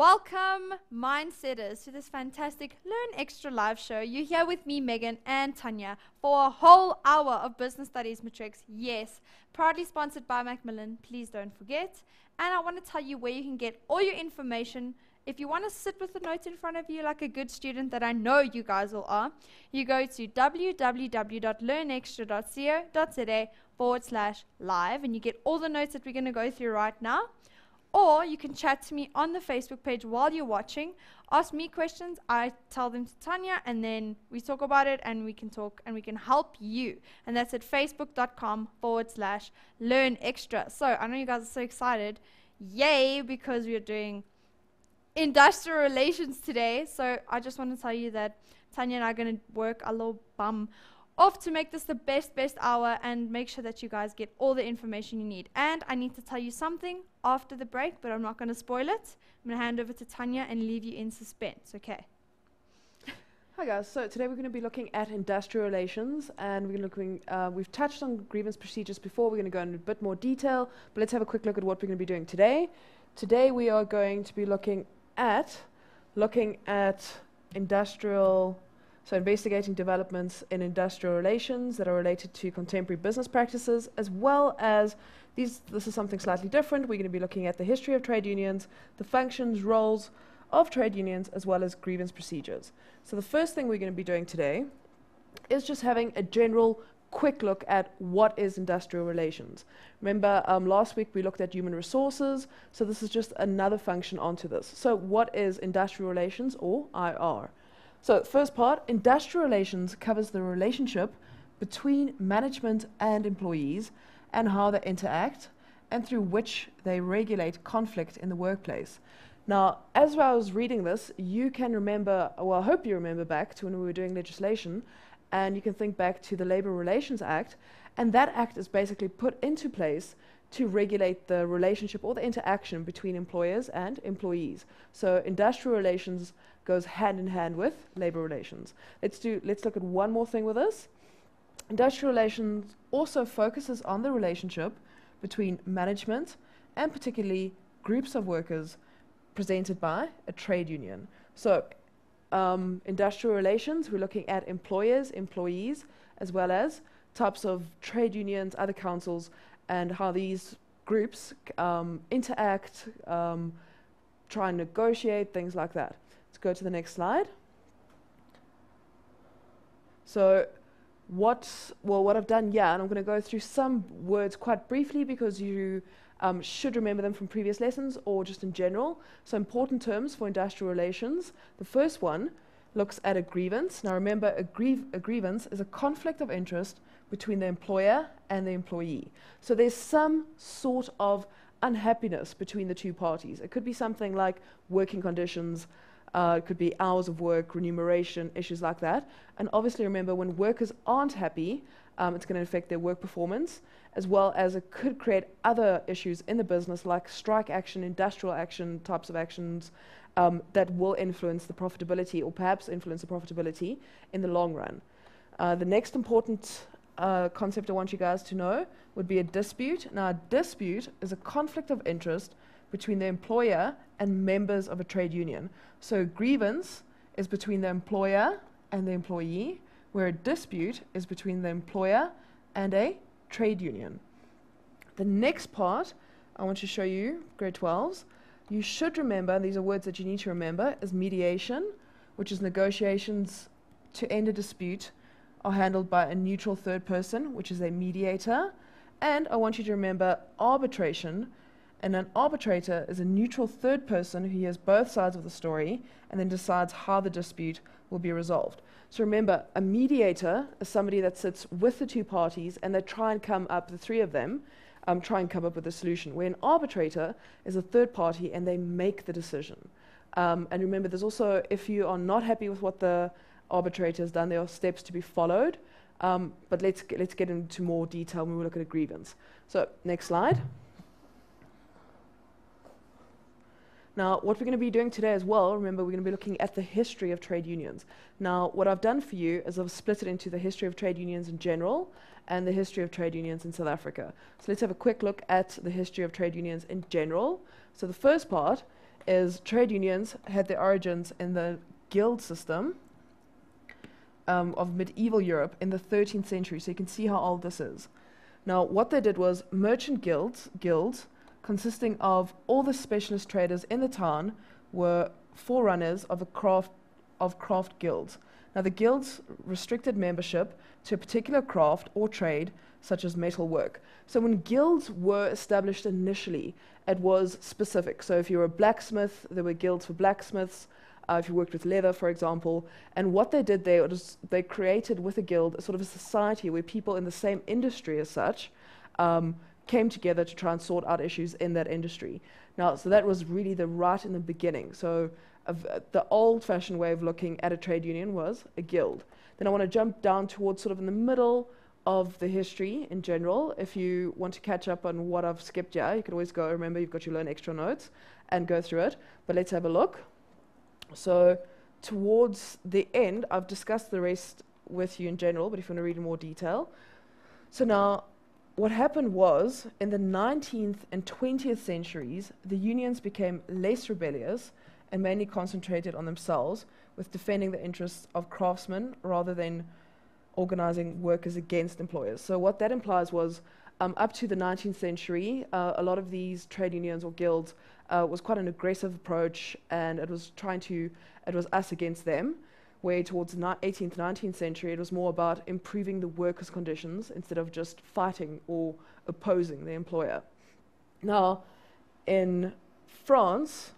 Welcome, Mindsetters, to this fantastic Learn Extra live show. You're here with me, Megan, and Tanya for a whole hour of business studies matrics. Yes, proudly sponsored by Macmillan. Please don't forget. And I want to tell you where you can get all your information. If you want to sit with the notes in front of you like a good student that I know you guys all are, you go to www.learnextra.co.za forward slash live and you get all the notes that we're going to go through right now. Or you can chat to me on the Facebook page while you're watching. Ask me questions, I tell them to Tanya, and then we talk about it and we can talk and we can help you. And that's at facebook.com forward slash learn extra. So I know you guys are so excited. Yay, because we're doing industrial relations today. So I just want to tell you that Tanya and I are going to work a little bum off to make this the best, best hour and make sure that you guys get all the information you need. And I need to tell you something after the break, but I'm not going to spoil it. I'm going to hand over to Tanya and leave you in suspense, okay? Hi guys, so today we're going to be looking at industrial relations and we're looking, uh, we've touched on grievance procedures before, we're going to go into a bit more detail, but let's have a quick look at what we're going to be doing today. Today we are going to be looking at, looking at industrial so, investigating developments in industrial relations that are related to contemporary business practices, as well as these, this is something slightly different. We're going to be looking at the history of trade unions, the functions, roles of trade unions, as well as grievance procedures. So, the first thing we're going to be doing today is just having a general quick look at what is industrial relations. Remember, um, last week we looked at human resources, so this is just another function onto this. So, what is industrial relations or IR? So, first part industrial relations covers the relationship between management and employees and how they interact and through which they regulate conflict in the workplace. Now, as I was reading this, you can remember, well, I hope you remember back to when we were doing legislation, and you can think back to the Labour Relations Act, and that act is basically put into place to regulate the relationship or the interaction between employers and employees. So, industrial relations goes hand in hand with labor relations. Let's do let's look at one more thing with this. Industrial relations also focuses on the relationship between management and particularly groups of workers presented by a trade union. So um, industrial relations, we're looking at employers, employees, as well as types of trade unions, other councils, and how these groups um, interact, um, try and negotiate, things like that Let's go to the next slide. So what, well, what I've done, yeah, and I'm going to go through some words quite briefly because you um, should remember them from previous lessons or just in general. So important terms for industrial relations. The first one looks at a grievance. Now remember, a, griev a grievance is a conflict of interest between the employer and the employee. So there's some sort of unhappiness between the two parties. It could be something like working conditions, uh, it could be hours of work, remuneration, issues like that. And obviously, remember, when workers aren't happy, um, it's going to affect their work performance, as well as it could create other issues in the business, like strike action, industrial action types of actions um, that will influence the profitability or perhaps influence the profitability in the long run. Uh, the next important uh, concept I want you guys to know would be a dispute. Now, a dispute is a conflict of interest between the employer and members of a trade union. So grievance is between the employer and the employee, where a dispute is between the employer and a trade union. The next part I want to show you, grade 12s, you should remember, these are words that you need to remember, is mediation, which is negotiations to end a dispute are handled by a neutral third person, which is a mediator. And I want you to remember arbitration, and an arbitrator is a neutral third person who hears both sides of the story and then decides how the dispute will be resolved. So remember, a mediator is somebody that sits with the two parties and they try and come up, the three of them, um, try and come up with a solution. Where an arbitrator is a third party and they make the decision. Um, and remember, there's also, if you are not happy with what the arbitrator has done, there are steps to be followed. Um, but let's, let's get into more detail when we look at a grievance. So, next slide. Now, what we're going to be doing today as well, remember, we're going to be looking at the history of trade unions. Now, what I've done for you is I've split it into the history of trade unions in general and the history of trade unions in South Africa. So let's have a quick look at the history of trade unions in general. So the first part is trade unions had their origins in the guild system um, of medieval Europe in the 13th century. So you can see how old this is. Now, what they did was merchant guilds, guilds consisting of all the specialist traders in the town, were forerunners of a craft of craft guilds. Now, the guilds restricted membership to a particular craft or trade, such as metal work. So, when guilds were established initially, it was specific. So, if you were a blacksmith, there were guilds for blacksmiths. Uh, if you worked with leather, for example, and what they did there was they created with a guild a sort of a society where people in the same industry as such um, came together to try and sort out issues in that industry. Now, so that was really the right in the beginning. So uh, the old-fashioned way of looking at a trade union was a guild. Then I want to jump down towards sort of in the middle of the history in general. If you want to catch up on what I've skipped yeah, you can always go. Remember, you've got your learn extra notes and go through it. But let's have a look. So towards the end, I've discussed the rest with you in general, but if you want to read in more detail. So now what happened was, in the 19th and 20th centuries, the unions became less rebellious and mainly concentrated on themselves, with defending the interests of craftsmen rather than organizing workers against employers. So, what that implies was um, up to the 19th century, uh, a lot of these trade unions or guilds uh, was quite an aggressive approach, and it was trying to, it was us against them where towards the 18th, 19th century, it was more about improving the workers' conditions instead of just fighting or opposing the employer. Now, in France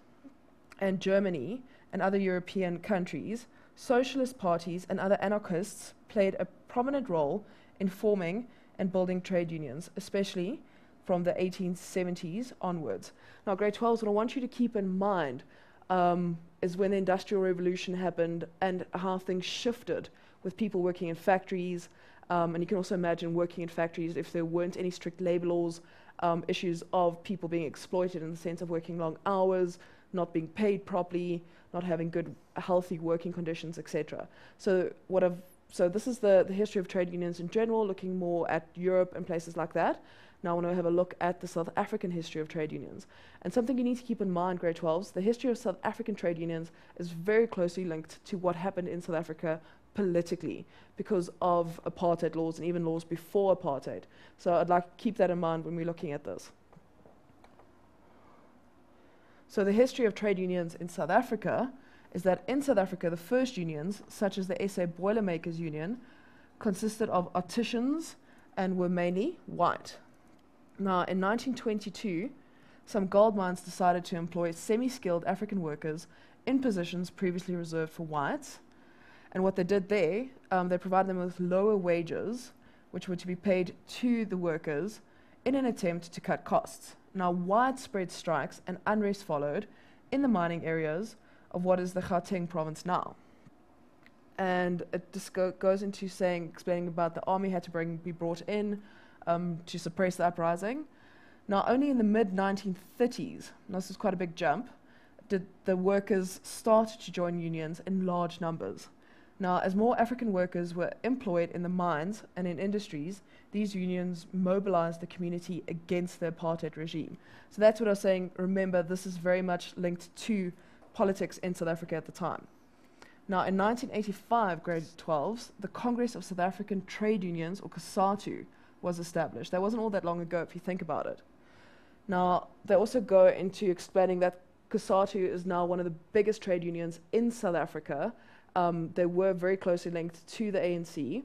and Germany and other European countries, socialist parties and other anarchists played a prominent role in forming and building trade unions, especially from the 1870s onwards. Now, grade 12s, what I want you to keep in mind um, is when the Industrial Revolution happened and how things shifted with people working in factories. Um, and you can also imagine working in factories if there weren't any strict labor laws, um, issues of people being exploited in the sense of working long hours, not being paid properly, not having good, healthy working conditions, etc. So what I've so this is the, the history of trade unions in general, looking more at Europe and places like that. Now I want to have a look at the South African history of trade unions. And something you need to keep in mind, grade 12s, the history of South African trade unions is very closely linked to what happened in South Africa politically because of apartheid laws and even laws before apartheid. So I'd like to keep that in mind when we're looking at this. So the history of trade unions in South Africa is that in South Africa, the first unions, such as the SA Boilermakers Union, consisted of artisans and were mainly white. Now, in 1922, some gold mines decided to employ semi skilled African workers in positions previously reserved for whites. And what they did there, um, they provided them with lower wages, which were to be paid to the workers in an attempt to cut costs. Now, widespread strikes and unrest followed in the mining areas of what is the Gauteng province now. And it just go goes into saying, explaining about the army had to bring, be brought in, um, to suppress the uprising. Now, only in the mid 1930s, this is quite a big jump, did the workers start to join unions in large numbers. Now, as more African workers were employed in the mines and in industries, these unions mobilized the community against the apartheid regime. So that's what I was saying. Remember, this is very much linked to politics in South Africa at the time. Now, in 1985, grade 12s, the Congress of South African Trade Unions, or COSATU, was established. That wasn't all that long ago, if you think about it. Now, they also go into explaining that COSATU is now one of the biggest trade unions in South Africa. Um, they were very closely linked to the ANC.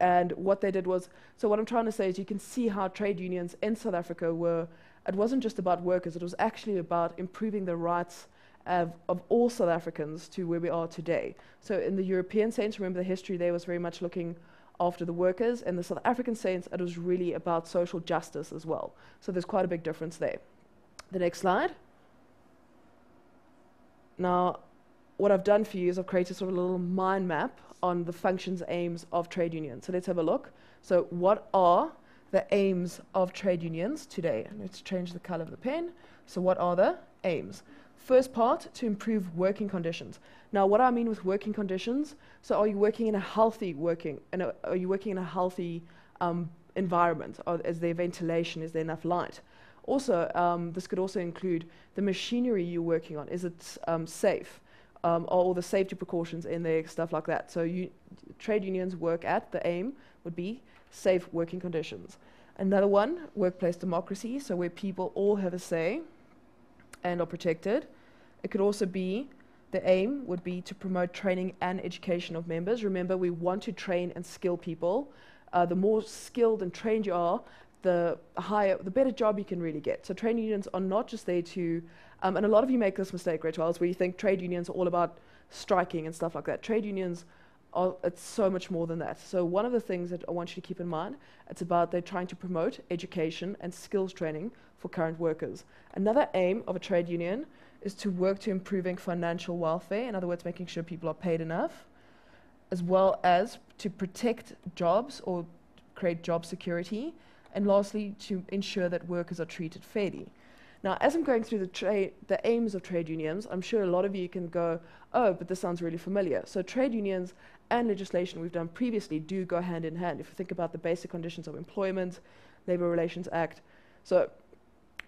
And what they did was, so what I'm trying to say is you can see how trade unions in South Africa were, it wasn't just about workers, it was actually about improving the rights of, of all South Africans to where we are today. So in the European sense, remember the history there was very much looking after the workers. In the South African sense, it was really about social justice as well. So there's quite a big difference there. The next slide. Now, what I've done for you is I've created sort of a little mind map on the functions, aims of trade unions. So let's have a look. So what are the aims of trade unions today? Let's change the color of the pen. So what are the aims? First part, to improve working conditions. Now, what I mean with working conditions, so are you working in a healthy working, are you working in a healthy um, environment? Or is there ventilation? Is there enough light? Also, um, this could also include the machinery you're working on. Is it um, safe? Um, are all the safety precautions in there, stuff like that. So you, trade unions work at, the aim would be safe working conditions. Another one, workplace democracy, so where people all have a say and are protected. It could also be the aim would be to promote training and education of members. Remember, we want to train and skill people. Uh, the more skilled and trained you are, the higher, the better job you can really get. So trade unions are not just there to, um, and a lot of you make this mistake, 12s, where you think trade unions are all about striking and stuff like that. Trade unions are, it's so much more than that. So one of the things that I want you to keep in mind, it's about they're trying to promote education and skills training for current workers. Another aim of a trade union is to work to improving financial welfare, in other words, making sure people are paid enough, as well as to protect jobs or create job security, and lastly, to ensure that workers are treated fairly. Now, as I'm going through the, the aims of trade unions, I'm sure a lot of you can go, oh, but this sounds really familiar. So, trade unions and legislation we've done previously do go hand in hand. If you think about the basic conditions of employment, Labour Relations Act. So,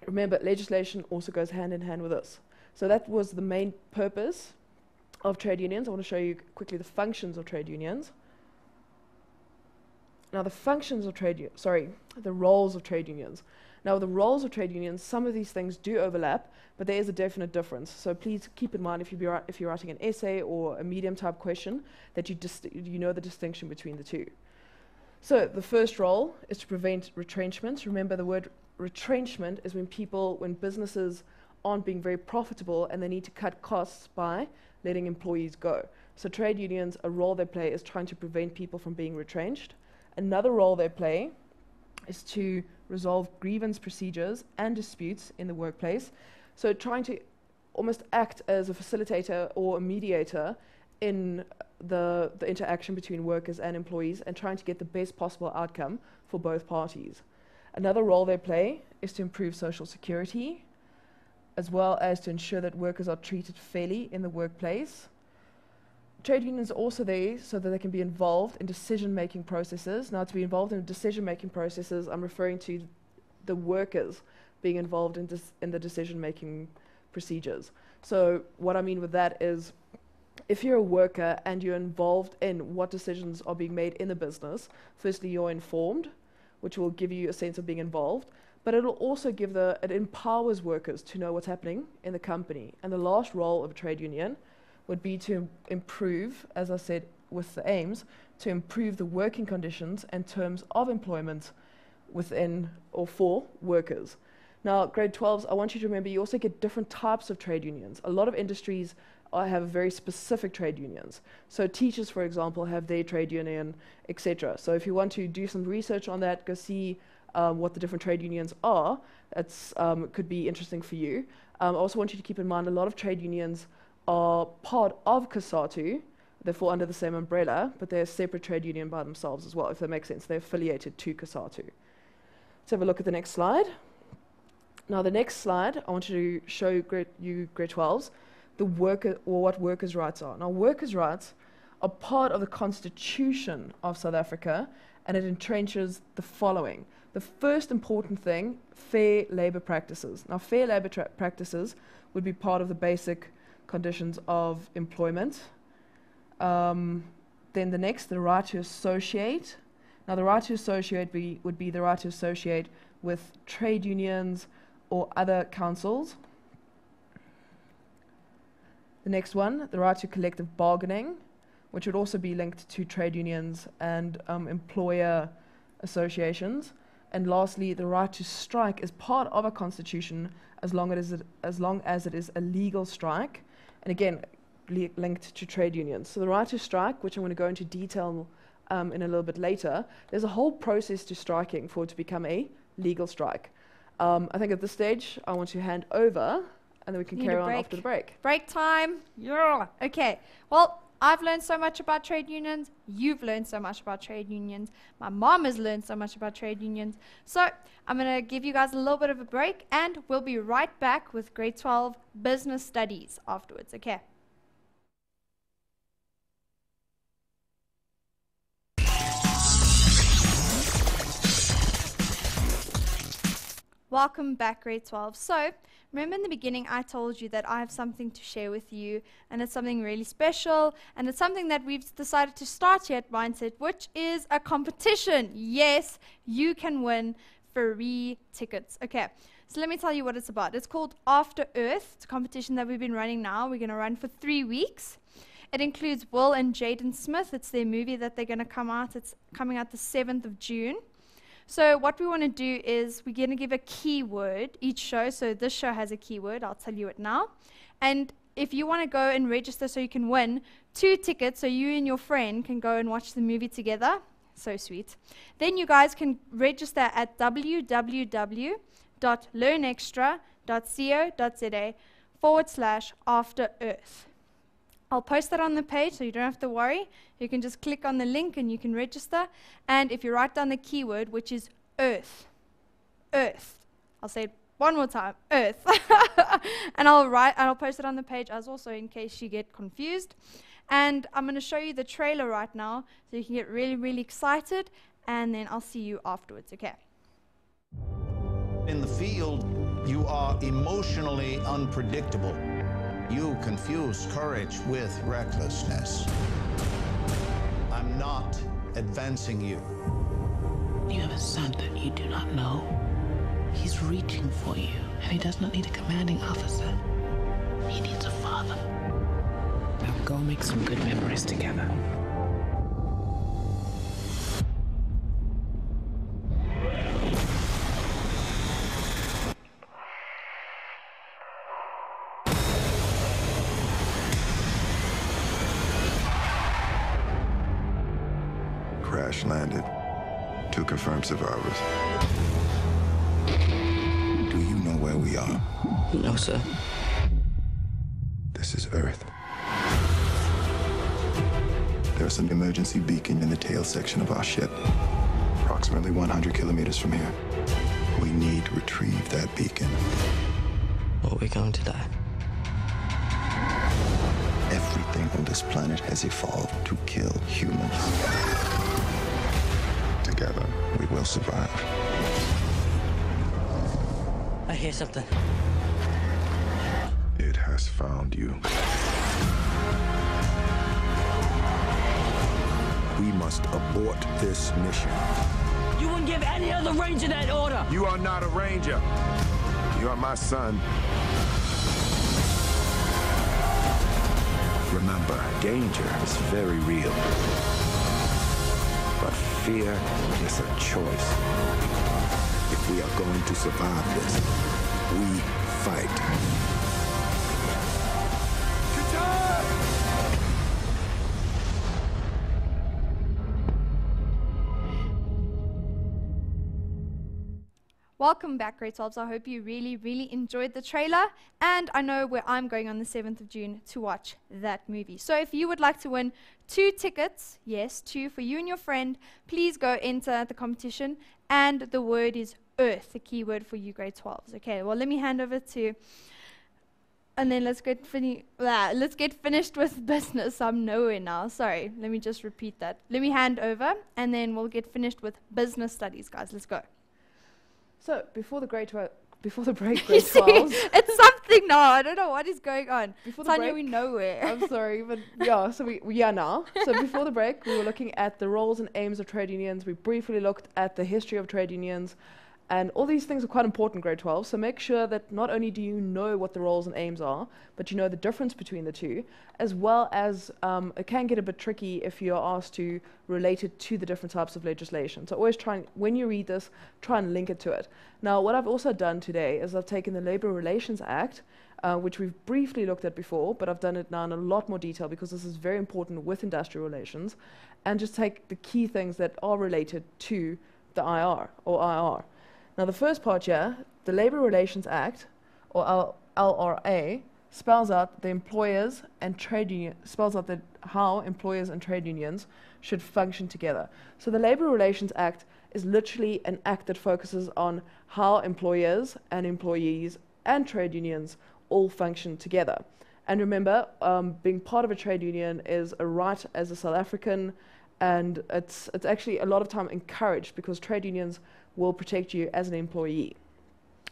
remember, legislation also goes hand in hand with this. So that was the main purpose of trade unions. I want to show you quickly the functions of trade unions. Now, the functions of trade, sorry, the roles of trade unions. Now, the roles of trade unions, some of these things do overlap, but there is a definite difference. So please keep in mind if, you if you're writing an essay or a medium type question that you, you know the distinction between the two. So the first role is to prevent retrenchments. Remember, the word retrenchment is when people, when businesses aren't being very profitable and they need to cut costs by letting employees go. So trade unions, a role they play is trying to prevent people from being retrenched. Another role they play is to resolve grievance procedures and disputes in the workplace. So trying to almost act as a facilitator or a mediator in the, the interaction between workers and employees and trying to get the best possible outcome for both parties. Another role they play is to improve social security as well as to ensure that workers are treated fairly in the workplace. Trade unions are also there so that they can be involved in decision making processes. Now, to be involved in decision making processes, I'm referring to the workers being involved in, in the decision making procedures. So, what I mean with that is if you're a worker and you're involved in what decisions are being made in the business, firstly, you're informed, which will give you a sense of being involved but it'll also give the it empowers workers to know what's happening in the company. And the last role of a trade union would be to improve, as I said, with the aims to improve the working conditions and terms of employment within or for workers. Now, grade 12s, I want you to remember you also get different types of trade unions. A lot of industries uh, have very specific trade unions. So, teachers, for example, have their trade union, etc. So, if you want to do some research on that, go see um, what the different trade unions are. It's um, could be interesting for you. Um, I also want you to keep in mind a lot of trade unions are part of COSATU. They fall under the same umbrella, but they're a separate trade union by themselves as well, if that makes sense. They're affiliated to COSATU. Let's have a look at the next slide. Now, the next slide, I want to show you grade 12s the worker or what workers' rights are. Now, workers' rights are part of the constitution of South Africa, and it entrenches the following. The first important thing, fair labour practices. Now, fair labour tra- practices would be part of the basic conditions of employment. Um, then the next, the right to associate. Now, the right to associate be, would be the right to associate with trade unions or other councils. The next one, the right to collective bargaining, which would also be linked to trade unions and um, employer associations. And lastly, the right to strike is part of a constitution as long as it, as long as it is a legal strike. And again, li- linked to trade unions. So the right to strike, which I'm going to go into detail um, in a little bit later, there's a whole process to striking for it to become a legal strike. Um, I think at this stage, I want to hand over, and then we can Need carry on after the break. Break time. Yeah. Okay. Well, I've learned so much about trade unions. You've learned so much about trade unions. My mom has learned so much about trade unions. So I'm going to give you guys a little bit of a break and we'll be right back with grade 12 business studies afterwards. Okay. Welcome back, grade 12. So, remember in the beginning, I told you that I have something to share with you, and it's something really special, and it's something that we've decided to start here at Mindset, which is a competition. Yes, you can win free tickets. Okay, so let me tell you what it's about. It's called After Earth. It's a competition that we've been running now. We're going to run for three weeks. It includes Will and Jaden Smith. It's their movie that they're going to come out. It's coming out the 7th of June. So what we want to do is we're going to give a keyword each show. So this show has a keyword. I'll tell you it now. And if you want to go and register so you can win two tickets so you and your friend can go and watch the movie together, so sweet. Then you guys can register at www.learnextra.co.za forward slash after earth. I'll post that on the page so you don't have to worry. You can just click on the link and you can register. And if you write down the keyword, which is earth, earth, I'll say it one more time, earth. and I'll write and I'll post it on the page as also in case you get confused. And I'm going to show you the trailer right now so you can get really, really excited. And then I'll see you afterwards, okay? In the field, you are emotionally unpredictable. You confuse courage with recklessness. I'm not advancing you. You have a son that you do not know. He's reaching for you, and he does not need a commanding officer. He needs a father. Now go make some good memories together. Two confirmed survivors. Do you know where we are? No, sir. This is Earth. There's an emergency beacon in the tail section of our ship, approximately 100 kilometers from here. We need to retrieve that beacon. Or we're going to die. Everything on this planet has evolved to kill humans. Together, we will survive. I hear something. It has found you. We must abort this mission. You wouldn't give any other ranger that order. You are not a ranger. You are my son. Remember, danger is very real. Fear is a choice. If we are going to survive this, we fight. Welcome back, grade 12s. I hope you really, really enjoyed the trailer. And I know where I'm going on the 7th of June to watch that movie. So if you would like to win two tickets, yes, two for you and your friend, please go enter the competition. And the word is earth, the keyword for you, grade 12s. Okay, well, let me hand over to. And then let's get fini- blah, let's get finished with business. I'm nowhere now. Sorry. Let me just repeat that. Let me hand over, and then we'll get finished with business studies, guys. Let's go. So before the grade 12, before the break, grade see, 12s. it's something now. I don't know what is going on. Before the Tanya, break, we nowhere. I'm sorry, but yeah, so we, we are now. So before the break, we were looking at the roles and aims of trade unions. We briefly looked at the history of trade unions. And all these things are quite important, grade 12. So make sure that not only do you know what the roles and aims are, but you know the difference between the two, as well as um, it can get a bit tricky if you're asked to relate it to the different types of legislation. So always try and, when you read this, try and link it to it. Now, what I've also done today is I've taken the Labor Relations Act, uh, which we've briefly looked at before, but I've done it now in a lot more detail because this is very important with industrial relations, and just take the key things that are related to the IR or IR. Now, the first part here, the Labor Relations Act, or L- LRA, spells out the employers and trade union spells out that how employers and trade unions should function together. So the Labor Relations Act is literally an act that focuses on how employers and employees and trade unions all function together. And remember, um, being part of a trade union is a right as a South African, and it's, it's actually a lot of time encouraged because trade unions will protect you as an employee.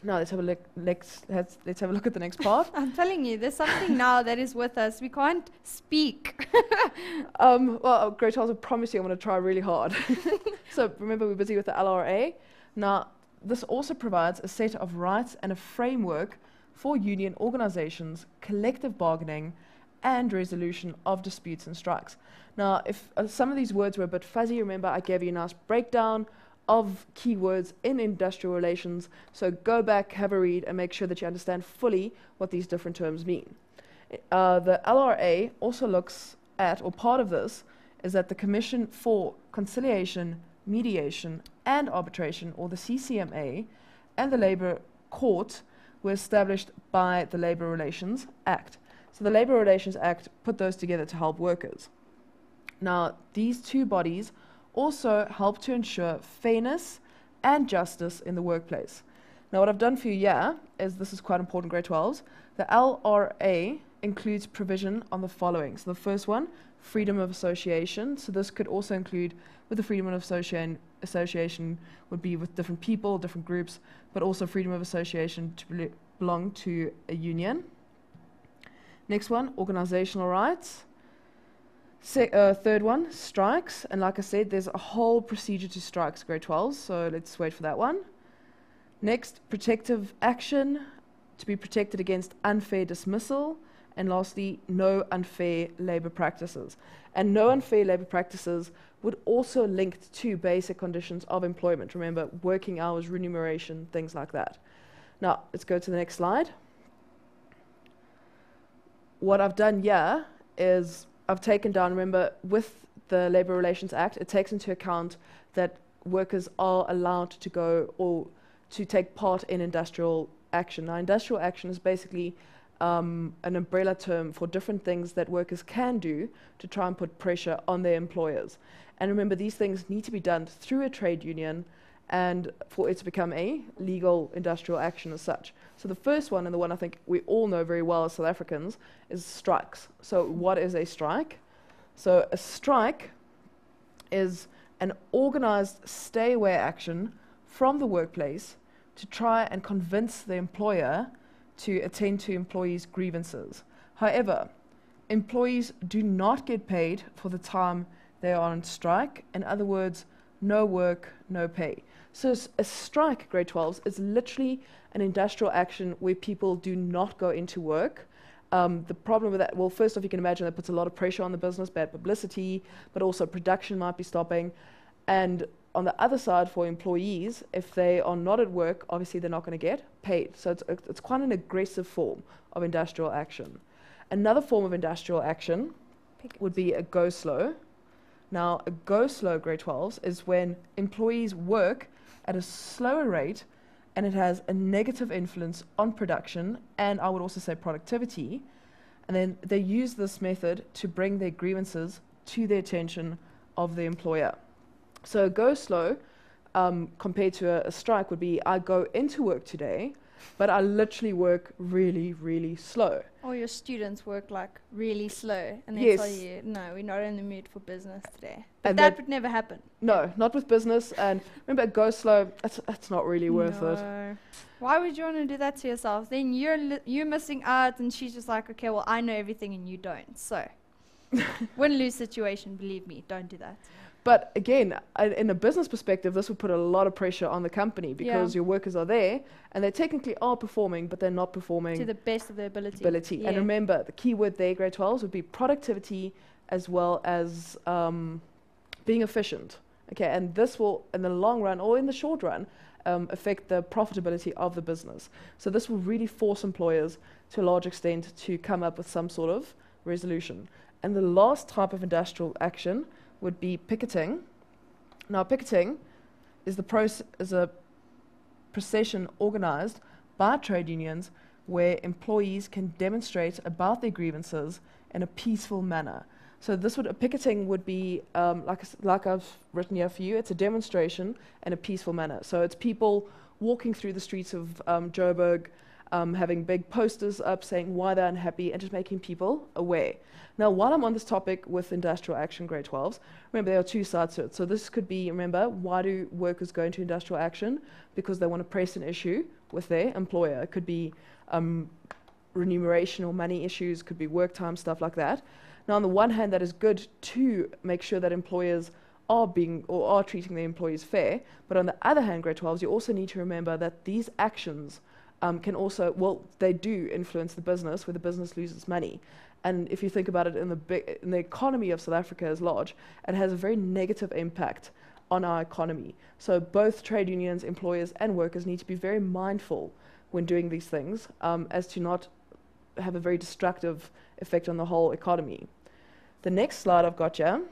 Now let's have a look. Let's, let's, let's have a look at the next part. I'm telling you, there's something now that is with us. We can't speak. um, well, Great Charles, I promise you I'm going to try really hard. so remember, we're busy with the LRA. Now, this also provides a set of rights and a framework for union organizations, collective bargaining, and resolution of disputes and strikes. Now, if uh, some of these words were a bit fuzzy, remember I gave you a nice breakdown of keywords in industrial relations. So go back, have a read, and make sure that you understand fully what these different terms mean. Uh, the LRA also looks at, or part of this, is that the Commission for Conciliation, Mediation, and Arbitration, or the CCMA, and the Labour Court were established by the Labour Relations Act. So the Labour Relations Act put those together to help workers. Now, these two bodies also help to ensure fairness and justice in the workplace. Now, what I've done for you here is this is quite important, grade 12s. The LRA includes provision on the following. So, the first one, freedom of association. So, this could also include, with the freedom of association, association would be with different people, different groups, but also freedom of association to belong to a union. Next one, organizational rights. Se uh, third one, strikes. And like I said, there's a whole procedure to strikes, grade 12s, so let's wait for that one. Next, protective action to be protected against unfair dismissal. And lastly, no unfair labor practices. And no unfair labor practices would also link to basic conditions of employment. Remember, working hours, remuneration, things like that. Now, let's go to the next slide. What I've done here is I've taken down, remember, with the Labour Relations Act, it takes into account that workers are allowed to go or to take part in industrial action. Now, industrial action is basically um, an umbrella term for different things that workers can do to try and put pressure on their employers. And remember, these things need to be done through a trade union and for it to become a legal industrial action as such. So the first one, and the one I think we all know very well as South Africans, is strikes. So what is a strike? So a strike is an organized stay away action from the workplace to try and convince the employer to attend to employees' grievances. However, employees do not get paid for the time they are on strike. In other words, no work, no pay. So a strike, grade 12s, is literally an industrial action where people do not go into work. Um, the problem with that, well, first off, you can imagine that puts a lot of pressure on the business, bad publicity, but also production might be stopping. And on the other side, for employees, if they are not at work, obviously they're not going to get paid. So it's, it's quite an aggressive form of industrial action. Another form of industrial action would be a go slow. Now, a go slow grade 12s is when employees work at a slower rate and it has a negative influence on production and I would also say productivity. And then they use this method to bring their grievances to the attention of the employer. So go slow um, compared to a, a strike would be I go into work today, but I literally work really, really slow. Or your students work like really slow and they Yes. tell you, no, we're not in the mood for business today. But And that, that- would never happen. No, not with business. And remember, go slow. It's, it's not really worth it. No. Why would you want to do that to yourself? Then you're li- you're missing out, and she's just like, okay, well, I know everything and you don't. So, win lose situation. Believe me, don't do that. But again, I- in a business perspective, this would put a lot of pressure on the company because Yeah. your workers are there and they technically are performing, but they're not performing To the best of their ability. ability. And remember, the key word there, grade 12s, would be productivity as well as um, being efficient. Okay, and this will, in the long run or in the short run, um, affect the profitability of the business. So this will really force employers to a large extent to come up with some sort of resolution. And the last type of industrial action would be picketing. Now, picketing is the is a procession organized by trade unions where employees can demonstrate about their grievances in a peaceful manner. So this would picketing would be um, like like I've written here for you. It's a demonstration in a peaceful manner. So it's people walking through the streets of um, Joburg, um, having big posters up saying why they're unhappy, and just making people aware. Now, while I'm on this topic with industrial action grade 12s, remember there are two sides to it. So this could be, remember, why do workers go into industrial action? Because they want to press an issue with their employer. It could be um, remuneration or money issues, could be work time, stuff like that. Now, on the one hand, that is good to make sure that employers are being or are treating their employees fair. But on the other hand, grade 12s, you also need to remember that these actions um, can also, well, they do influence the business where the business loses money. And if you think about it in the, big, in the economy of South Africa as large, it has a very negative impact on our economy. So both trade unions, employers, and workers need to be very mindful when doing these things um, as to not have a very destructive effect on the whole economy. The next slide I've got here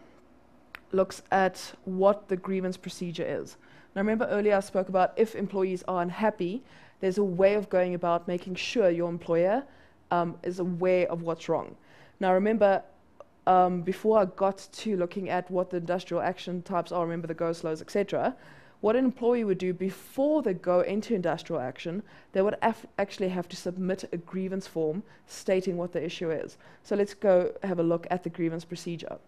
looks at what the grievance procedure is. Now, remember earlier I spoke about if employees are unhappy, there's a way of going about making sure your employer um, is aware of what's wrong. Now, remember, um, before I got to looking at what the industrial action types are, remember the go slows, etc., what an employee would do before they go into industrial action, they would actually have to submit a grievance form stating what the issue is. So let's go have a look at the grievance procedure.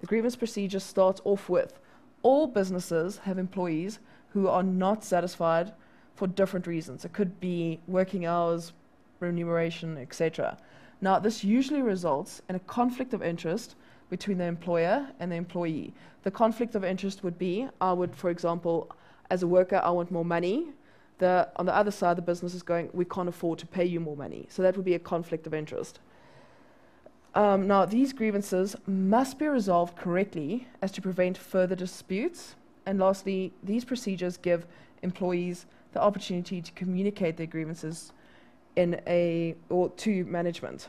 The grievance procedure starts off with all businesses have employees who are not satisfied for different reasons. It could be working hours, remuneration, etc. Now, this usually results in a conflict of interest between the employer and the employee. The conflict of interest would be I would, for example, as a worker, I want more money. The, on the other side, the business is going, we can't afford to pay you more money. So that would be a conflict of interest. Um, now, these grievances must be resolved correctly as to prevent further disputes. And lastly, these procedures give employees the opportunity to communicate their grievances in a or to management.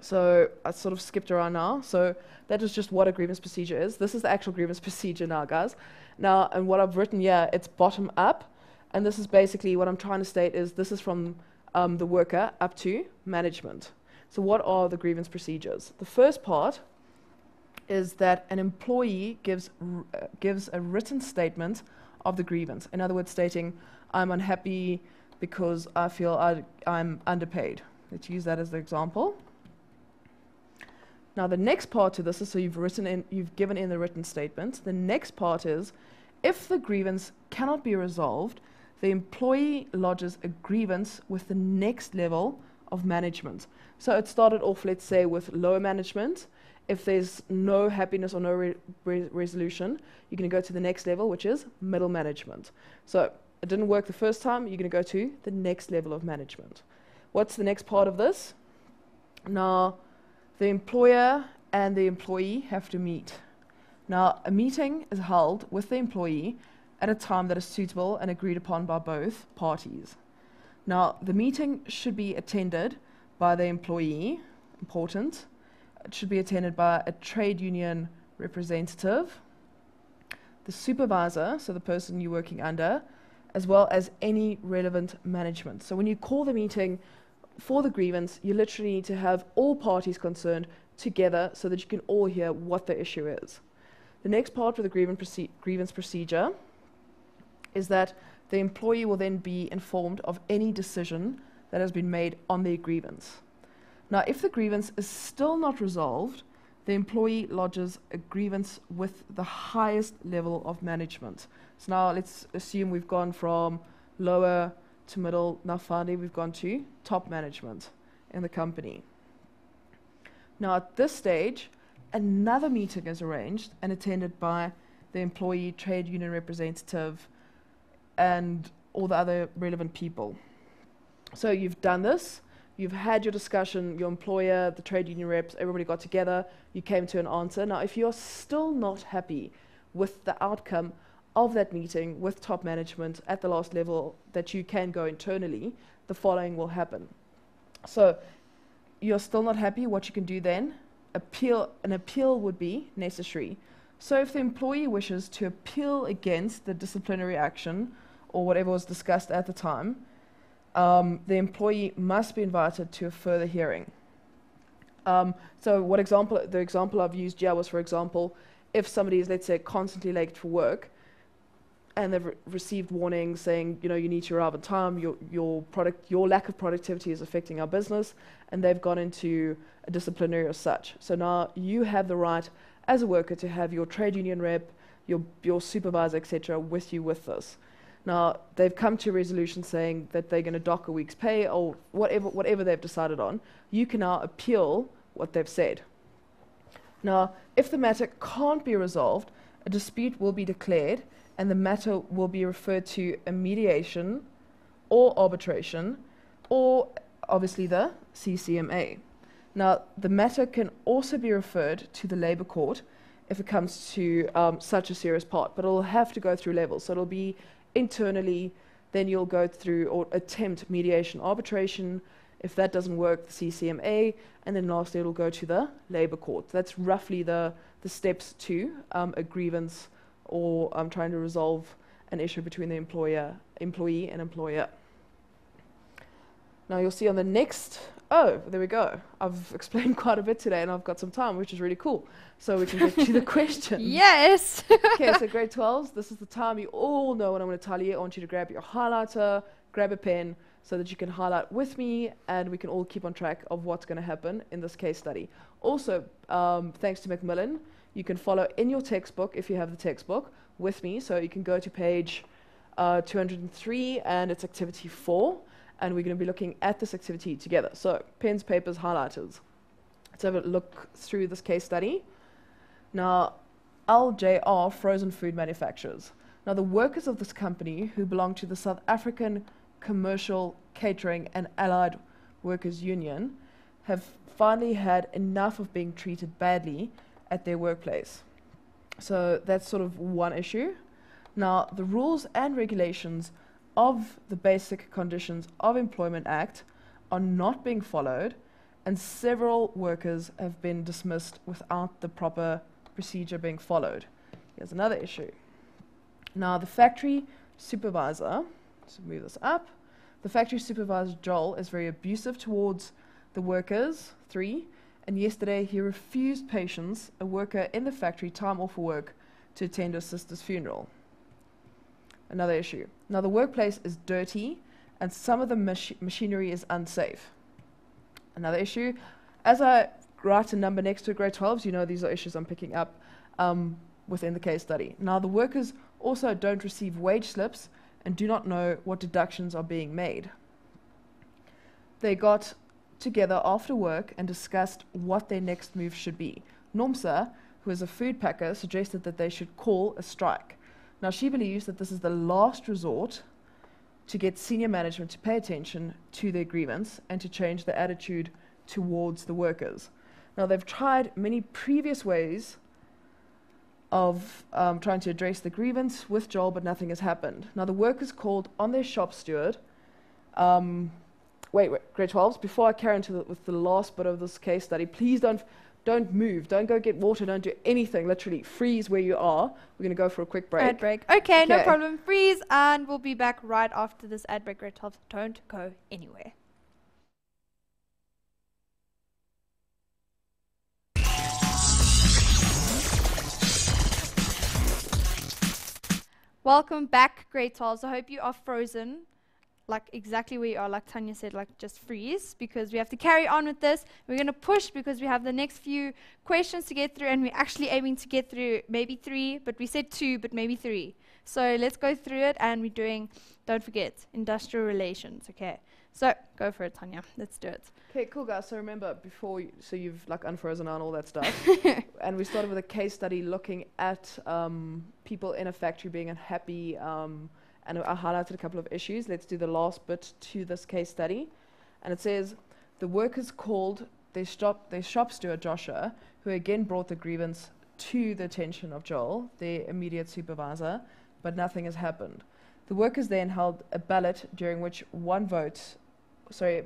So I sort of skipped around now. So that is just what a grievance procedure is. This is the actual grievance procedure now, guys. Now, and what I've written here, it's bottom up. And this is basically what I'm trying to state is this is from um, the worker up to management. So what are the grievance procedures? The first part is that an employee gives, uh, gives a written statement of the grievance. In other words, stating, I'm unhappy because I feel I, I'm underpaid. Let's use that as the example. Now the next part to this is so you've written in, you've given in the written statement. The next part is if the grievance cannot be resolved, the employee lodges a grievance with the next level of management. So it started off, let's say, with lower management. If there's no happiness or no re re resolution, you're going to go to the next level, which is middle management. So it didn't work the first time, you're going to go to the next level of management. What's the next part of this? Now, the employer and the employee have to meet. Now, a meeting is held with the employee at a time that is suitable and agreed upon by both parties. Now, the meeting should be attended by the employee, important. It should be attended by a trade union representative, the supervisor, so the person you're working under, as well as any relevant management. So when you call the meeting, for the grievance, you literally need to have all parties concerned together so that you can all hear what the issue is. The next part of the grievance, proce grievance procedure is that the employee will then be informed of any decision that has been made on their grievance. Now, if the grievance is still not resolved, the employee lodges a grievance with the highest level of management. So now let's assume we've gone from lower to middle. Now finally we've gone to top management in the company. Now at this stage, another meeting is arranged and attended by the employee trade union representative and all the other relevant people. So you've done this, you've had your discussion, your employer, the trade union reps, everybody got together, you came to an answer. Now if you're still not happy with the outcome of that meeting with top management at the last level that you can go internally, the following will happen. So you're still not happy, what you can do then, appeal an appeal would be necessary. So if the employee wishes to appeal against the disciplinary action or whatever was discussed at the time, um, the employee must be invited to a further hearing. Um, so, what example? The example I've used here was, for example, if somebody is, let's say, constantly late for work, and they've re- received warnings saying, you know, you need to arrive on time, your your product, your lack of productivity is affecting our business, and they've gone into a disciplinary or such. So now you have the right, as a worker, to have your trade union rep, your your supervisor, etc., with you with this. Now they've come to a resolution saying that they're going to dock a week's pay or whatever whatever they've decided on. You can now appeal what they've said. Now, if the matter can't be resolved, a dispute will be declared and the matter will be referred to a mediation or arbitration or obviously the CCMA. Now, the matter can also be referred to the Labour Court if it comes to um, such a serious part, but it'll have to go through levels. So it'll be internally, then you'll go through or attempt mediation arbitration. If that doesn't work, the CCMA, and then lastly, it'll go to the Labour Court. That's roughly the, the steps to um, a grievance or um, trying to resolve an issue between the employer, employee and employer. Now you'll see on the next, oh, there we go. I've explained quite a bit today and I've got some time, which is really cool. So we can get to the question. Yes. okay, so grade 12s, this is the time you all know what I'm going to tell you. I want you to grab your highlighter, grab a pen, so that you can highlight with me and we can all keep on track of what's going to happen in this case study. Also, um, thanks to Macmillan, you can follow in your textbook, if you have the textbook, with me. So you can go to page uh, 203 and it's activity 4 and we're going to be looking at this activity together. So, pens, papers, highlighters. Let's have a look through this case study. Now, LJR Frozen Food Manufacturers. Now, the workers of this company, who belong to the South African Commercial Catering and Allied Workers Union, have finally had enough of being treated badly at their workplace. So, that's sort of one issue. Now, the rules and regulations of the Basic Conditions of Employment Act are not being followed, and several workers have been dismissed without the proper procedure being followed. Here's another issue. Now, the factory supervisor, let's move this up, the factory supervisor, Joel, is very abusive towards the workers, three, and yesterday he refused Patience, a worker in the factory, time off for work to attend her sister's funeral another issue. Now, the workplace is dirty and some of the mach- machinery is unsafe. Another issue, as I write a number next to grade 12s, you know these are issues I'm picking up um, within the case study. Now, the workers also don't receive wage slips and do not know what deductions are being made. They got together after work and discussed what their next move should be. Nomsa, who is a food packer, suggested that they should call a strike. Now, she believes that this is the last resort to get senior management to pay attention to their grievance and to change their attitude towards the workers. Now, they've tried many previous ways of um, trying to address the grievance with Joel, but nothing has happened. Now, the workers called on their shop steward. Um, wait, wait, grade 12s, before I carry on the, with the last bit of this case study, please don't don't move. Don't go get water. Don't do anything. Literally freeze where you are. We're going to go for a quick break. Ad break. Okay, no problem. Freeze, and we'll be back right after this ad break. Grade 12. Don't go anywhere. Welcome back, grade 12s. I hope you are frozen like exactly where you are, like Tanya said, like just freeze because we have to carry on with this. We're going to push because we have the next few questions to get through, and we're actually aiming to get through maybe three, but we said two, but maybe three. So let's go through it, and we're doing, don't forget, industrial relations, okay? So go for it, Tanya. Let's do it. Okay, cool, guys. So remember, before, you, so you've like unfrozen and all that stuff, and we started with a case study looking at um, people in a factory being unhappy. Um, and I highlighted a couple of issues. Let's do the last bit to this case study. And it says the workers called their shop, their shop steward, Joshua, who again brought the grievance to the attention of Joel, their immediate supervisor, but nothing has happened. The workers then held a ballot during which one vote, sorry,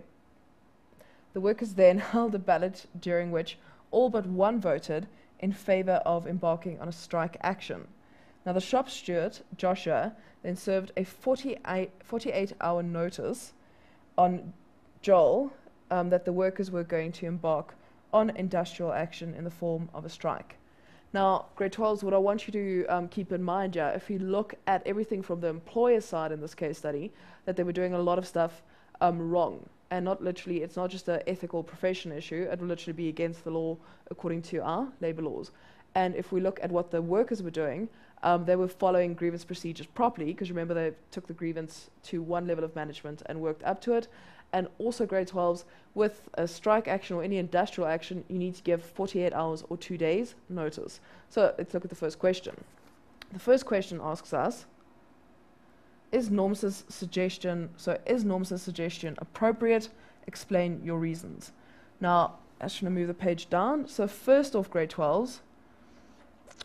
the workers then held a ballot during which all but one voted in favor of embarking on a strike action. Now, the shop steward, Joshua, then served a 48, 48 hour notice on Joel um, that the workers were going to embark on industrial action in the form of a strike. Now, grade 12s, what I want you to um, keep in mind, yeah, if you look at everything from the employer side in this case study, that they were doing a lot of stuff um, wrong. And not literally, it's not just an ethical profession issue, it will literally be against the law according to our labour laws. And if we look at what the workers were doing, um, they were following grievance procedures properly, because remember, they took the grievance to one level of management and worked up to it. And also, grade 12s, with a strike action or any industrial action, you need to give 48 hours or two days notice. So let's look at the first question. The first question asks us Is Nomsa's suggestion, so is Nomsa's suggestion appropriate? Explain your reasons. Now, I'm going to move the page down. So, first off, grade 12s,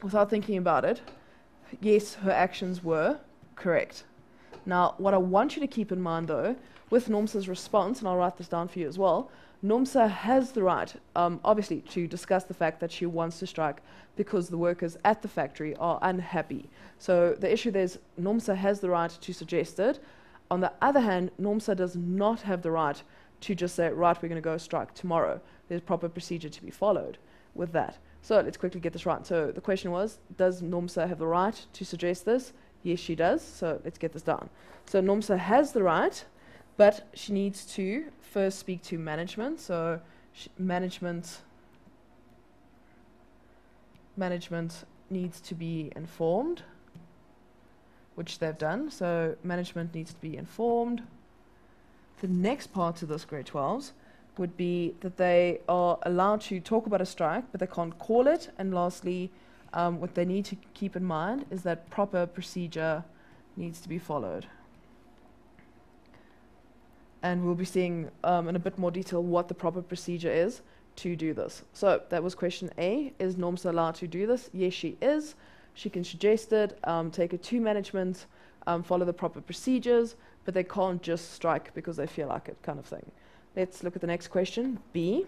without thinking about it, yes, her actions were correct. Now, what I want you to keep in mind though, with Nomsa's response, and I'll write this down for you as well, Nomsa has the right, um, obviously, to discuss the fact that she wants to strike because the workers at the factory are unhappy. So the issue there is Nomsa has the right to suggest it. On the other hand, Nomsa does not have the right to just say, right, we're going to go strike tomorrow. There's proper procedure to be followed with that. So let's quickly get this right. So the question was, does Nomsa have the right to suggest this? Yes, she does. So let's get this down. So Nomsa has the right but she needs to first speak to management. So management management needs to be informed, which they've done. So management needs to be informed. The next part to this grade 12s would be that they are allowed to talk about a strike, but they can't call it. And lastly, um, what they need to keep in mind is that proper procedure needs to be followed and we'll be seeing um, in a bit more detail what the proper procedure is to do this. So that was question A. Is Nomsa allowed to do this? Yes, she is. She can suggest it, um, take it to management, um, follow the proper procedures, but they can't just strike because they feel like it, kind of thing. Let's look at the next question. B.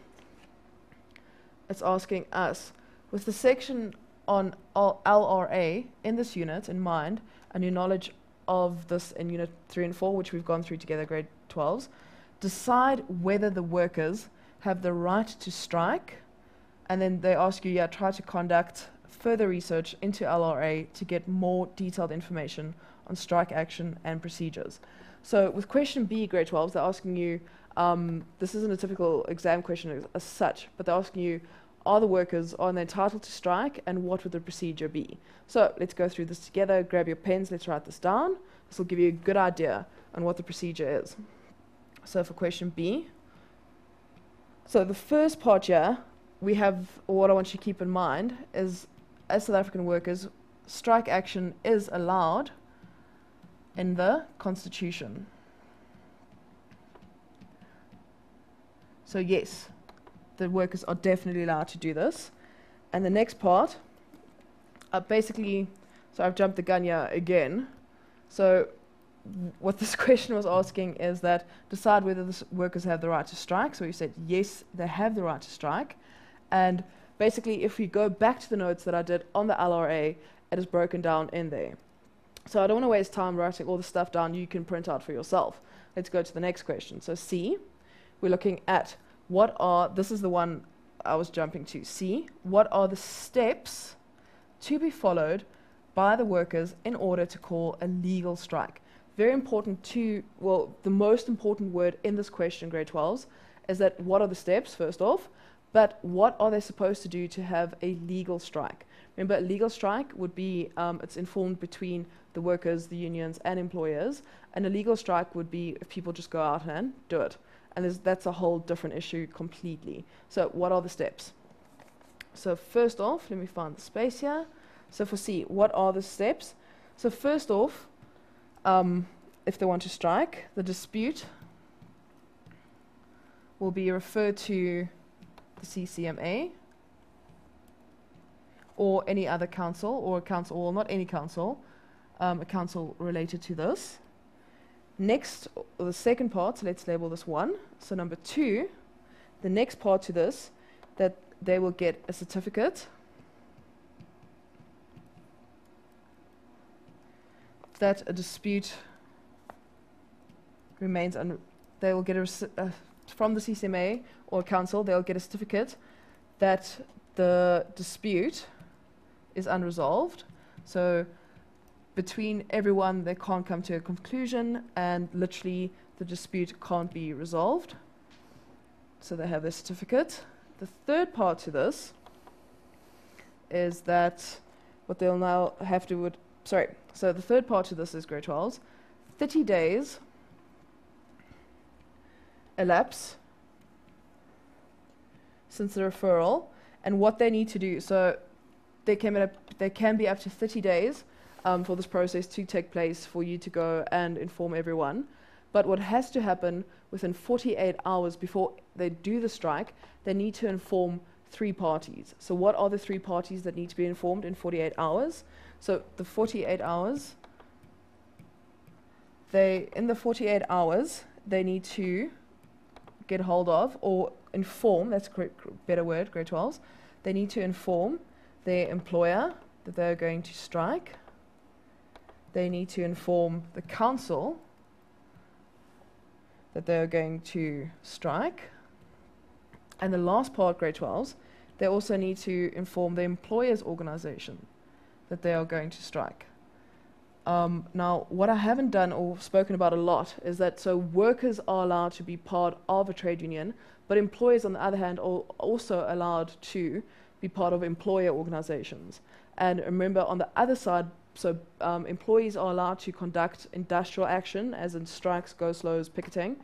It's asking us, with the section on LRA in this unit in mind, and your knowledge of this in Unit 3 and 4, which we've gone through together, grade 12s, decide whether the workers have the right to strike, and then they ask you, yeah, try to conduct further research into LRA to get more detailed information on strike action and procedures. So with question B, grade 12s, they're asking you, um, this isn't a typical exam question as, as such, but they're asking you, are the workers are they entitled to strike and what would the procedure be? So let's go through this together. Grab your pens, let's write this down. This will give you a good idea on what the procedure is. So for question B, so the first part here, we have, what I want you to keep in mind is, as South African workers, strike action is allowed in the Constitution. So yes, the workers are definitely allowed to do this. And the next part, uh, basically, so I've jumped the gun here again. So what this question was asking is that decide whether the workers have the right to strike. So you said yes, they have the right to strike. And basically, if we go back to the notes that I did on the LRA, it is broken down in there. So I don't want to waste time writing all the stuff down you can print out for yourself. Let's go to the next question. So C, we're looking at what are, this is the one I was jumping to. C, what are the steps to be followed by the workers in order to call a legal strike? Very important to, well, the most important word in this question, grade 12s, is that what are the steps, first off, but what are they supposed to do to have a legal strike? Remember, a legal strike would be, um, it's informed between the workers, the unions, and employers, and a legal strike would be if people just go out and do it and that's a whole different issue completely. So what are the steps? So first off, let me find the space here. So for C, what are the steps? So first off, um, if they want to strike, the dispute will be referred to the CCMA or any other council or a council, or not any council, um, a council related to this. Next, the second part, so let's label this one. So number two, the next part to this, that they will get a certificate that a dispute remains un they will get a uh, from the CCMA or council. They'll get a certificate that the dispute is unresolved. So between everyone, they can't come to a conclusion, and literally the dispute can't be resolved. So they have their certificate. The third part to this is that what they'll now have to would sorry. So the third part to this is grade 12s. 30 days elapse since the referral and what they need to do. So they can, they can be up to 30 days um, for this process to take place for you to go and inform everyone. But what has to happen within 48 hours before they do the strike, they need to inform three parties. So, what are the three parties that need to be informed in 48 hours? So, the 48 hours, they in the 48 hours, they need to get hold of or inform. That's a better word, grade 12s. They need to inform their employer that they're going to strike. They need to inform the council that they're going to strike. And the last part, grade 12s, they also need to inform the employer's organization that they are going to strike. Um, now, what I haven't done or spoken about a lot is that so workers are allowed to be part of a trade union, but employers, on the other hand, are also allowed to be part of employer organizations. And remember, on the other side, so um, employees are allowed to conduct industrial action, as in strikes, go slows, picketing.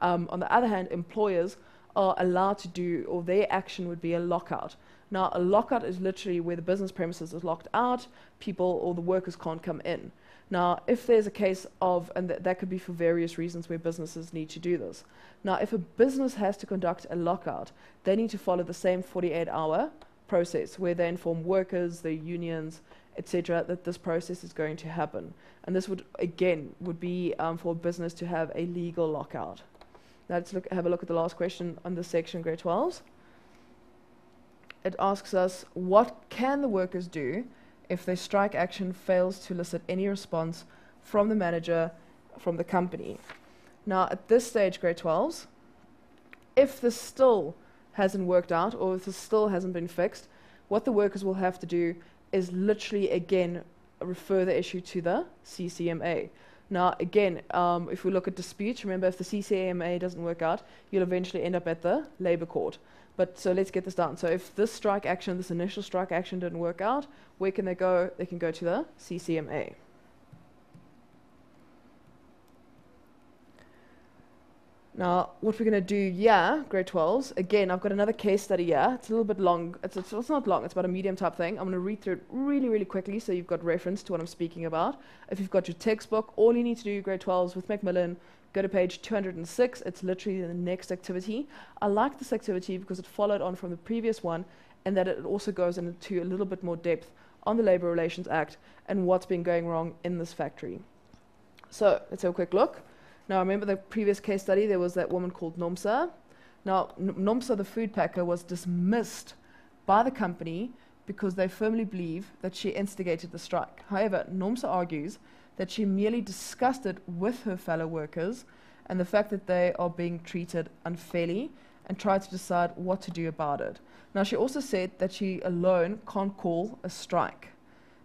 Um, on the other hand, employers are allowed to do, or their action would be a lockout. Now, a lockout is literally where the business premises is locked out, people or the workers can't come in. Now, if there's a case of, and th- that could be for various reasons where businesses need to do this. Now, if a business has to conduct a lockout, they need to follow the same 48 hour process where they inform workers, their unions, etc., that this process is going to happen. And this would, again, would be um, for business to have a legal lockout. Now let's look, have a look at the last question on this section, grade 12s. It asks us, what can the workers do if their strike action fails to elicit any response from the manager, from the company? Now, at this stage, grade 12s, if this still hasn't worked out or if this still hasn't been fixed, what the workers will have to do is literally again refer the issue to the CCMA. Now, again, um, if we look at disputes, remember if the CCMA doesn't work out, you'll eventually end up at the Labour Court. But so let's get this done. So if this strike action, this initial strike action didn't work out, where can they go? They can go to the CCMA. Now, what we're going to do, yeah, grade 12s, again, I've got another case study here. It's a little bit long. It's, it's, it's not long, it's about a medium type thing. I'm going to read through it really, really quickly so you've got reference to what I'm speaking about. If you've got your textbook, all you need to do, grade 12s with Macmillan, go to page 206. It's literally the next activity. I like this activity because it followed on from the previous one and that it also goes into a little bit more depth on the Labour Relations Act and what's been going wrong in this factory. So let's have a quick look. Now, remember the previous case study, there was that woman called Nomsa. Now, Nomsa, the food packer, was dismissed by the company because they firmly believe that she instigated the strike. However, Nomsa argues that she merely discussed it with her fellow workers and the fact that they are being treated unfairly and tried to decide what to do about it. Now, she also said that she alone can't call a strike.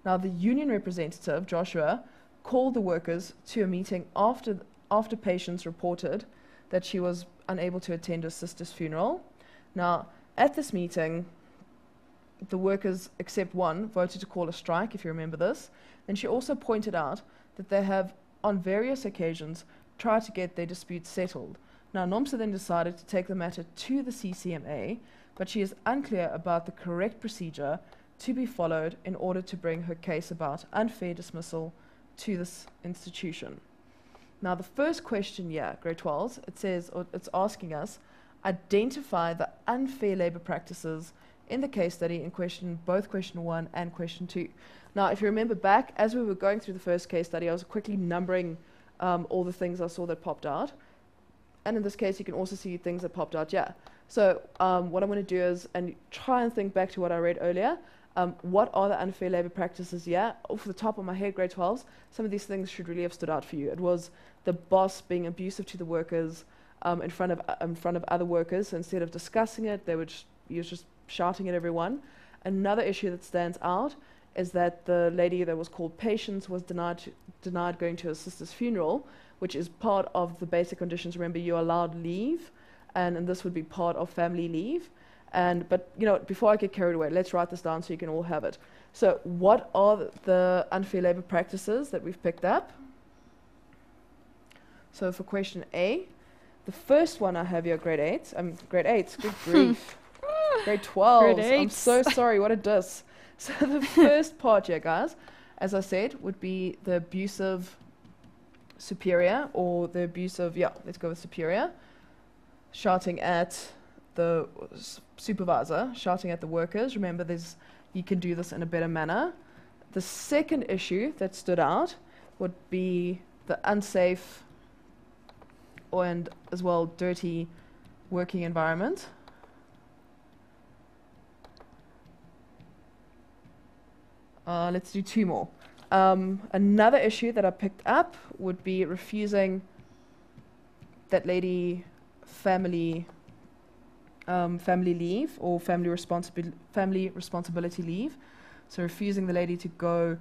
Now, the union representative, Joshua, called the workers to a meeting after, after Patience reported that she was unable to attend her sister's funeral. Now, at this meeting, the workers, except one, voted to call a strike, if you remember this. And she also pointed out that they have, on various occasions, tried to get their disputes settled. Now, NOMSA then decided to take the matter to the CCMA, but she is unclear about the correct procedure to be followed in order to bring her case about unfair dismissal to this institution. Now, the first question here, grade 12s, it says, or it's asking us, identify the unfair labor practices in the case study in question, both question one and question two. Now, if you remember back, as we were going through the first case study, I was quickly numbering um, all the things I saw that popped out. And in this case, you can also see things that popped out, yeah. So um, what I'm going to do is, and try and think back to what I read earlier, um, what are the unfair labor practices? Yeah, off the top of my head, grade 12s, some of these things should really have stood out for you. It was the boss being abusive to the workers, um, in front of uh, in front of other workers. So instead of discussing it, they were sh- he was just shouting at everyone. Another issue that stands out is that the lady that was called Patience was denied denied going to her sister's funeral, which is part of the basic conditions. Remember, you're allowed leave, and, and this would be part of family leave. And but you know, before I get carried away, let's write this down so you can all have it. So, what are the unfair labor practices that we've picked up? So, for question A, the first one I have here, grade eight. Um, grade eight. Good grief. grade twelve. I'm so sorry. What a diss. So the first part here, guys, as I said, would be the abusive superior or the abusive. Yeah, let's go with superior. Shouting at the supervisor, shouting at the workers. Remember, there's you can do this in a better manner. The second issue that stood out would be the unsafe and as well dirty working environment. Uh, let's do two more. Um, another issue that I picked up would be refusing that lady family um, family leave or family responsibil- family responsibility leave. So refusing the lady to go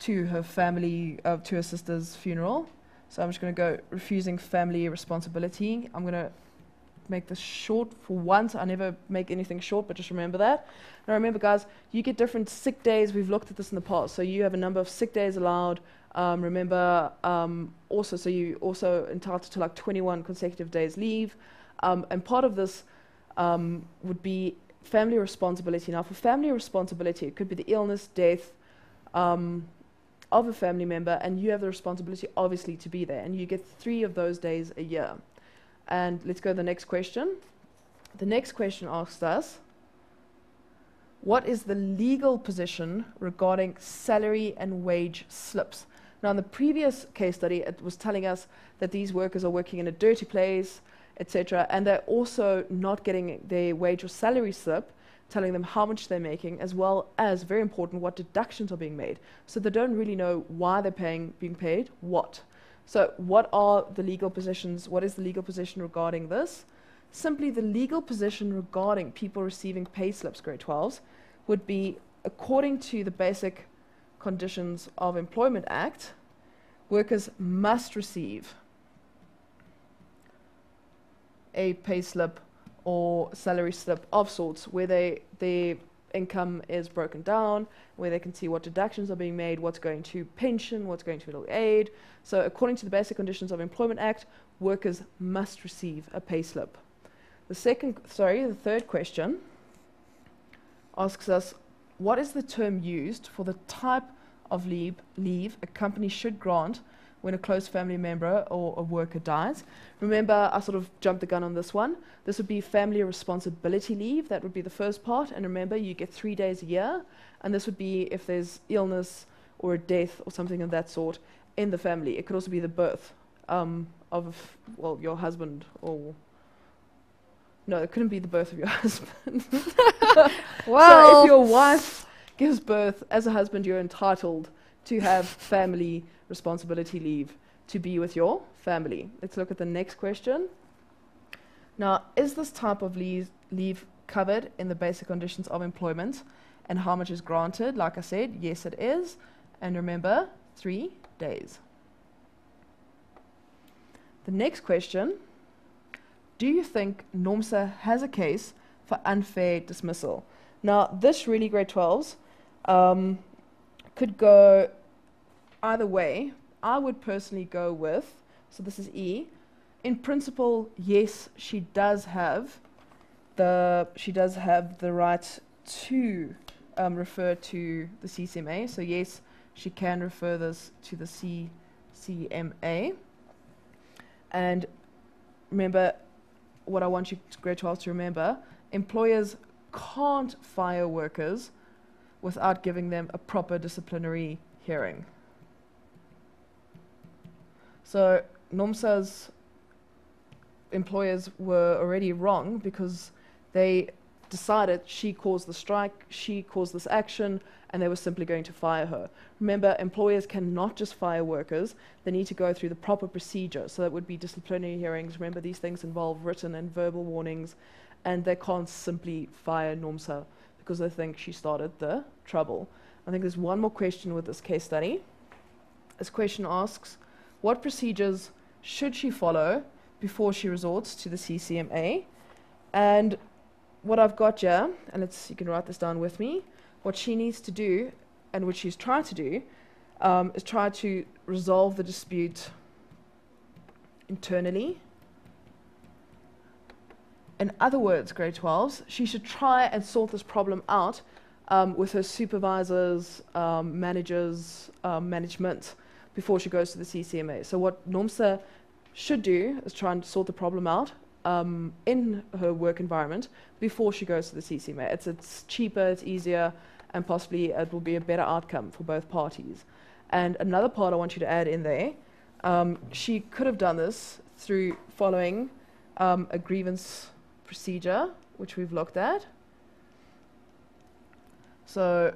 to her family uh, to her sister's funeral. So I'm just going to go refusing family responsibility. I'm going to make this short for once. I never make anything short, but just remember that. Now remember, guys, you get different sick days. We've looked at this in the past. So you have a number of sick days allowed. Um, remember, um, also, so you also entitled to like 21 consecutive days leave. Um, and part of this um, would be family responsibility. Now, for family responsibility, it could be the illness, death um, of a family member, and you have the responsibility, obviously, to be there. And you get three of those days a year. And let's go to the next question. The next question asks us What is the legal position regarding salary and wage slips? Now, in the previous case study, it was telling us that these workers are working in a dirty place, etc., and they're also not getting their wage or salary slip telling them how much they're making, as well as, very important, what deductions are being made. So they don't really know why they're paying, being paid what. So, what are the legal positions? What is the legal position regarding this? Simply, the legal position regarding people receiving pay slips, grade 12s, would be according to the Basic Conditions of Employment Act, workers must receive a pay slip or salary slip of sorts where they their income is broken down, where they can see what deductions are being made, what's going to pension, what's going to middle aid. So according to the Basic Conditions of Employment Act, workers must receive a pay slip. The second sorry, the third question asks us what is the term used for the type of leave leave a company should grant when a close family member or a worker dies. Remember, I sort of jumped the gun on this one. This would be family responsibility leave. That would be the first part. And remember, you get three days a year. And this would be if there's illness or a death or something of that sort in the family. It could also be the birth um, of, well, your husband or. No, it couldn't be the birth of your husband. So Well, if your wife gives birth as a husband, you're entitled to have family responsibility leave to be with your family. Let's look at the next question. Now, is this type of leave, leave covered in the basic conditions of employment and how much is granted? Like I said, yes, it is. And remember, three days. The next question Do you think NOMSA has a case for unfair dismissal? Now, this really grade 12s um, could go either way. I would personally go with, so this is E. In principle, yes, she does have the she does have the right to um, refer to the CCMA. So yes, she can refer this to the CCMA. And remember, what I want you grade 12 to remember: employers can't fire workers without giving them a proper disciplinary hearing. So NOMSA's employers were already wrong because they decided she caused the strike, she caused this action, and they were simply going to fire her. Remember, employers cannot just fire workers, they need to go through the proper procedure. So that would be disciplinary hearings. Remember, these things involve written and verbal warnings, and they can't simply fire Nomsa because they think she started the trouble. I think there's one more question with this case study. This question asks What procedures should she follow before she resorts to the CCMA? And what I've got here, and it's, you can write this down with me, what she needs to do, and what she's trying to do, um, is try to resolve the dispute internally. In other words, grade 12s, she should try and sort this problem out um, with her supervisors, um, managers, um, management before she goes to the CCMA. So, what NOMSA should do is try and sort the problem out um, in her work environment before she goes to the CCMA. It's, it's cheaper, it's easier, and possibly it will be a better outcome for both parties. And another part I want you to add in there um, she could have done this through following um, a grievance procedure, which we've looked at. So,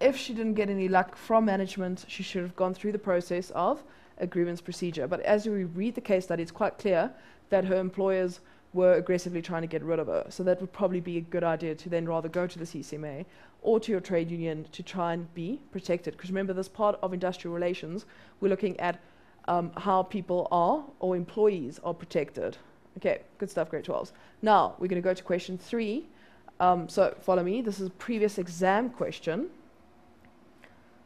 if she didn't get any luck from management, she should have gone through the process of a grievance procedure. But as we read the case study, it's quite clear that her employers were aggressively trying to get rid of her. So that would probably be a good idea to then rather go to the CCMA or to your trade union to try and be protected. Because remember, this part of industrial relations, we're looking at um, how people are or employees are protected. Okay, good stuff, grade 12s. Now, we're going to go to question three. Um, so follow me. This is a previous exam question.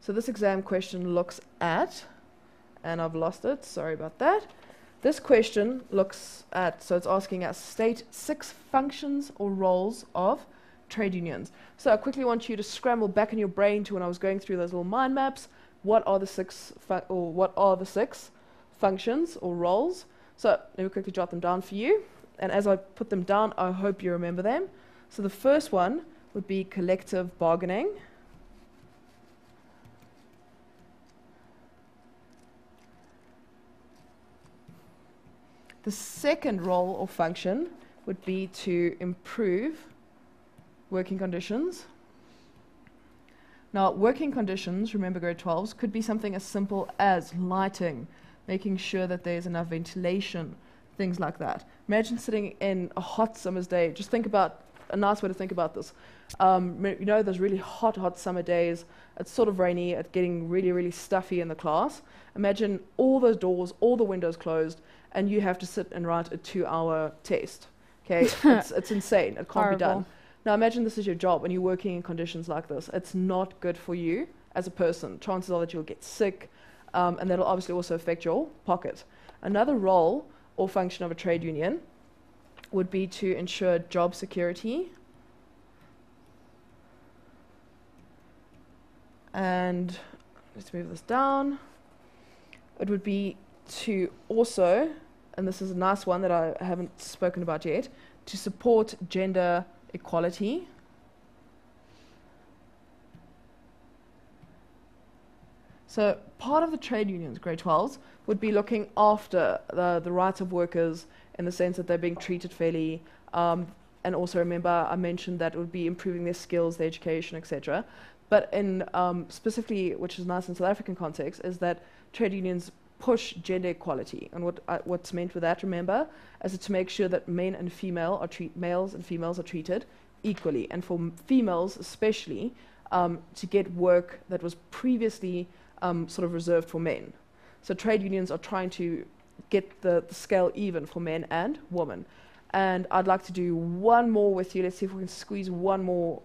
So this exam question looks at, and I've lost it, sorry about that. This question looks at, so it's asking us, state six functions or roles of trade unions. So I quickly want you to scramble back in your brain to when I was going through those little mind maps. What are the six, or what are the six functions or roles? So let me quickly jot them down for you. And as I put them down, I hope you remember them. So the first one would be collective bargaining. The second role or function would be to improve working conditions. Now, working conditions, remember grade 12s, could be something as simple as lighting, making sure that there's enough ventilation, things like that. Imagine sitting in a hot summer's day. Just think about a nice way to think about this. Um, you know, those really hot, hot summer days. It's sort of rainy. It's getting really, really stuffy in the class. Imagine all those doors, all the windows closed, and you have to sit and write a two-hour test. Okay, it's, it's insane. It can't Horrible. be done. Now imagine this is your job and you're working in conditions like this. It's not good for you as a person. Chances are that you'll get sick, um, and that'll obviously also affect your pocket. Another role or function of a trade union would be to ensure job security. And let's move this down. It would be to also, and this is a nice one that I haven't spoken about yet, to support gender equality. So part of the trade unions, grade 12s, would be looking after the, the rights of workers in the sense that they're being treated fairly. Um, and also remember, I mentioned that it would be improving their skills, their education, etc. But in um, specifically, which is nice in South African context, is that trade unions push gender equality. And what uh, what's meant with that, remember, is to make sure that men and female are treat males and females are treated equally, and for females especially, um, to get work that was previously um, sort of reserved for men. So trade unions are trying to get the, the scale even for men and women. And I'd like to do one more with you. Let's see if we can squeeze one more.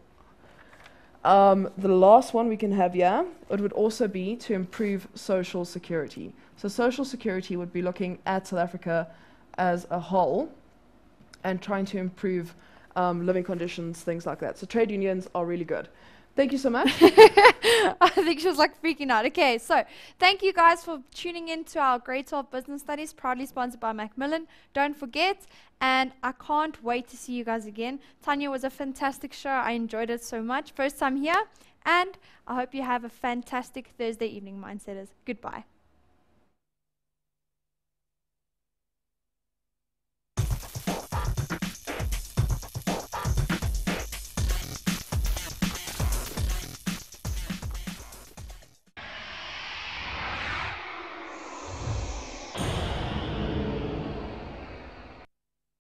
Um, the last one we can have here, it would also be to improve social security. So social security would be looking at South Africa as a whole and trying to improve um, living conditions, things like that. So trade unions are really good. Thank you so much. I think she was like freaking out. Okay, so thank you guys for tuning in to our Grade 12 Business Studies, proudly sponsored by Macmillan. Don't forget, and I can't wait to see you guys again. Tanya was a fantastic show. I enjoyed it so much. First time here, and I hope you have a fantastic Thursday evening, Mindsetters. Goodbye.